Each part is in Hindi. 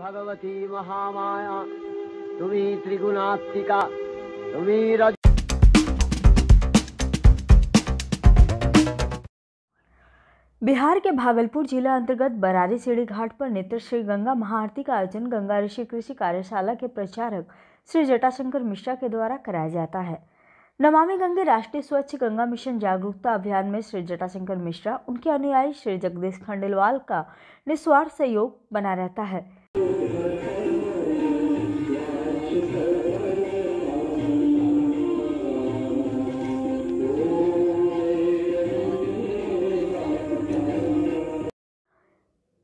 भगवती महामाया। तुम्हें त्रिगुणात्तिका तुम्हें रज बिहार के भागलपुर जिला अंतर्गत बरारी सीढ़ी घाट पर नेत्र श्री गंगा महाआरती का आयोजन गंगा ऋषि कृषि कार्यशाला के प्रचारक श्री जटाशंकर मिश्रा के द्वारा कराया जाता है। नमामि गंगे राष्ट्रीय स्वच्छ गंगा मिशन जागरूकता अभियान में श्री जटाशंकर मिश्रा, उनके अनुयायी श्री जगदीश खंडेलवाल का निस्वार्थ सहयोग बना रहता है।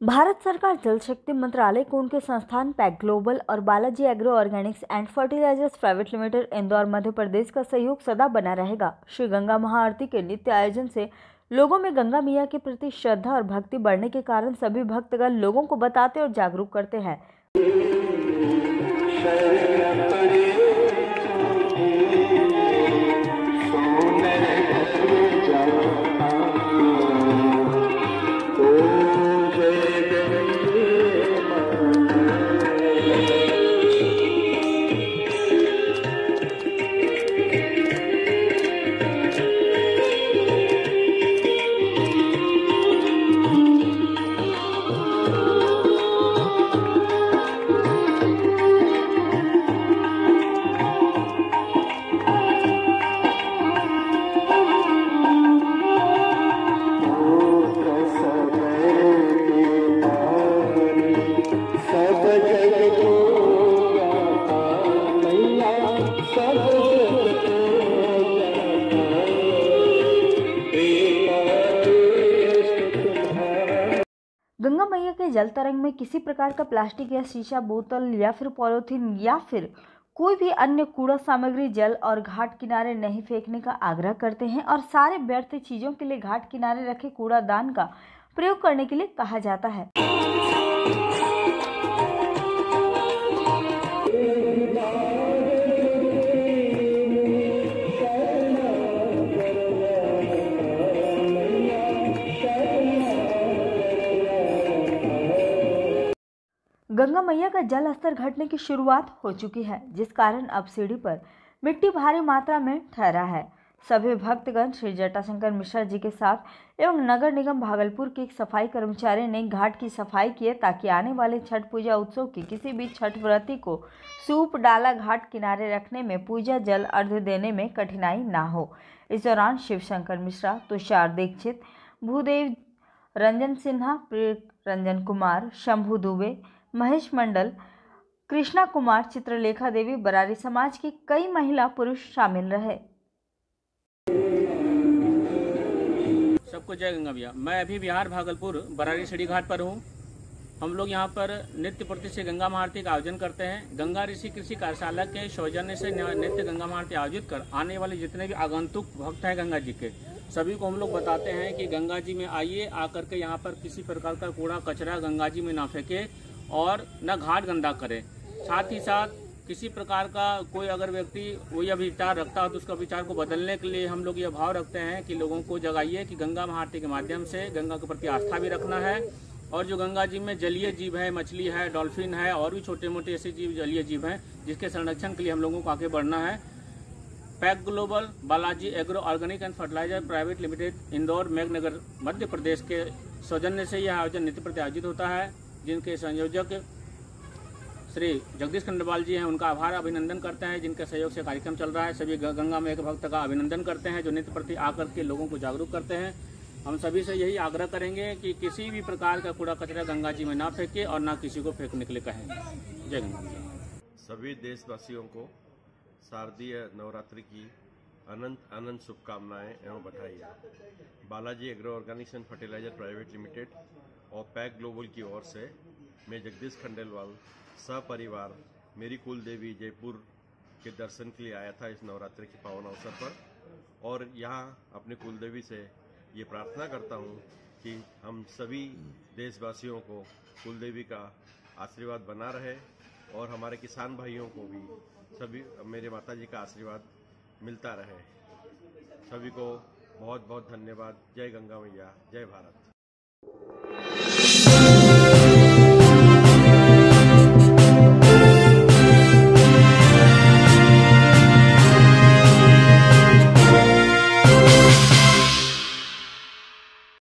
भारत सरकार जल शक्ति मंत्रालय को उनके संस्थान पैक ग्लोबल और Balaji agro organics and fertilizers private limited, Indore, Madhya Pradesh का सहयोग सदा बना रहेगा। श्री गंगा महाआरती के नित्य आयोजन से लोगों में गंगा मैया के प्रति श्रद्धा और भक्ति बढ़ने के कारण सभी भक्तगण लोगों को बताते और जागरूक करते हैं। के जल तरंग में किसी प्रकार का प्लास्टिक या शीशा बोतल या फिर पॉलीथीन या फिर कोई भी अन्य कूड़ा सामग्री, जल और घाट किनारे नहीं फेंकने का आग्रह करते हैं और सारे व्यर्थ चीज़ों के लिए घाट किनारे रखे कूड़ादान का प्रयोग करने के लिए कहा जाता है। गंगा मैया का जल स्तर घटने की शुरुआत हो चुकी है, जिस कारण अब सीढ़ी पर मिट्टी भारी मात्रा में ठहरा है। सभी भक्तगण श्री जटाशंकर मिश्रा जी के साथ एवं नगर निगम भागलपुर के एक सफ़ाई कर्मचारी ने घाट की सफ़ाई की है ताकि आने वाले छठ पूजा उत्सव की किसी भी छठ व्रती को सूप डाला घाट किनारे रखने में पूजा जल अर्घ देने में कठिनाई ना हो। इस दौरान शिवशंकर मिश्रा, तुषार दीक्षित, भूदेव रंजन सिन्हा, प्रिय रंजन कुमार, शंभु दुबे महेश मंडल, कृष्णा कुमार, चित्रलेखा देवी, बरारी समाज के कई महिला पुरुष शामिल रहे। सबको जय गंगा भैया। मैं अभी बिहार भागलपुर, बरारी सीढ़ी घाट पर हूँ। हम लोग यहाँ पर नित्य प्रति से गंगा महाआरती का आयोजन करते हैं। गंगा ऋषि कृषि कार्यशाला के सौजन्य से नित्य गंगा महाआरती आयोजित कर आने वाले जितने भी आगंतुक भक्त हैं गंगा जी के, सभी को हम लोग बताते हैं कि गंगा जी में आइए, आकर के यहाँ पर किसी प्रकार का कूड़ा कचरा गंगा जी में ना फेंके। और न घाट गंदा करें। साथ ही साथ किसी प्रकार का कोई अगर व्यक्ति वही विचार रखता हो तो उसका विचार को बदलने के लिए हम लोग ये भाव रखते हैं कि लोगों को जगाइए कि गंगा महाआरती के माध्यम से गंगा के प्रति आस्था भी रखना है। और जो गंगा जी में जलीय जीव है, मछली है, डॉल्फिन है, और भी छोटे मोटे ऐसे जीव, जलीय जीव हैं, जिसके संरक्षण के लिए हम लोगों को आगे बढ़ना है। Pack Global, Balaji agro organic and fertilizer private limited, Indore, Meghnagar, Madhya Pradesh के सौजन्य से यह आयोजन नित्य प्रति आयोजित होता है। जिनके संयोजक श्री जगदीश खंडवाल जी हैं, उनका आभार, अभिनंदन करते हैं, जिनके सहयोग से कार्यक्रम चल रहा है। सभी गंगा में एक भक्त का अभिनंदन करते हैं, जो नित्य प्रति आकर के लोगों को जागरूक करते हैं। हम सभी से यही आग्रह करेंगे कि किसी भी प्रकार का कूड़ा कचरा गंगा जी में ना फेंके और ना किसी को फेंकने के लिए कहें। जय गंगा सभी देशवासियों को शारदीय नवरात्रि की अनंत अनंत शुभकामनाएँ एवं बधाई। Balaji agro organics and fertilizer private limited और पैक ग्लोबल की ओर से मैं जगदीश खंडेलवाल सपरिवार मेरी कुल देवी जयपुर के दर्शन के लिए आया था इस नवरात्रि के पावन अवसर पर। और यहाँ अपने कुल देवी से ये प्रार्थना करता हूँ कि हम सभी देशवासियों को कुल देवी का आशीर्वाद बना रहे और हमारे किसान भाइयों को भी सभी, मेरे माता जी का आशीर्वाद मिलता रहे। सभी को बहुत बहुत धन्यवाद। जय गंगा मैया। जय भारत।